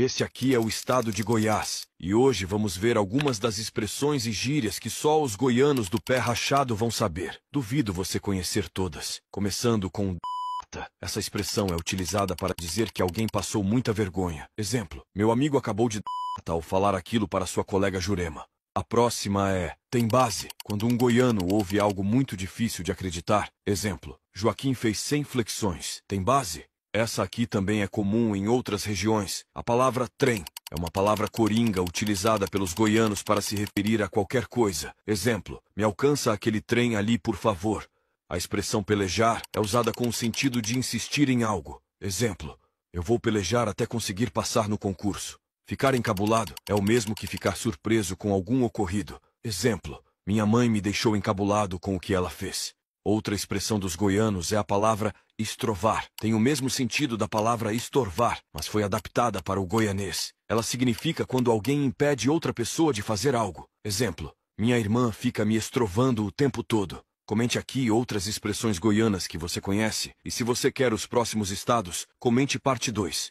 Esse aqui é o estado de Goiás, e hoje vamos ver algumas das expressões e gírias que só os goianos do pé rachado vão saber. Duvido você conhecer todas, começando com essa expressão é utilizada para dizer que alguém passou muita vergonha. Exemplo: Meu amigo acabou de ao falar aquilo para sua colega Jurema. A próxima é tem base, quando um goiano ouve algo muito difícil de acreditar. Exemplo: Joaquim fez 100 flexões. Tem base? Essa aqui também é comum em outras regiões. A palavra trem é uma palavra coringa utilizada pelos goianos para se referir a qualquer coisa. Exemplo: me alcança aquele trem ali, por favor. A expressão pelejar é usada com o sentido de insistir em algo. Exemplo: eu vou pelejar até conseguir passar no concurso. Ficar encabulado é o mesmo que ficar surpreso com algum ocorrido. Exemplo: minha mãe me deixou encabulado com o que ela fez. Outra expressão dos goianos é a palavra estrovar. Tem o mesmo sentido da palavra estorvar, mas foi adaptada para o goianês. Ela significa quando alguém impede outra pessoa de fazer algo. Exemplo: Minha irmã fica me estrovando o tempo todo. Comente aqui outras expressões goianas que você conhece, e se você quer os próximos estados, comente parte 2.